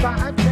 But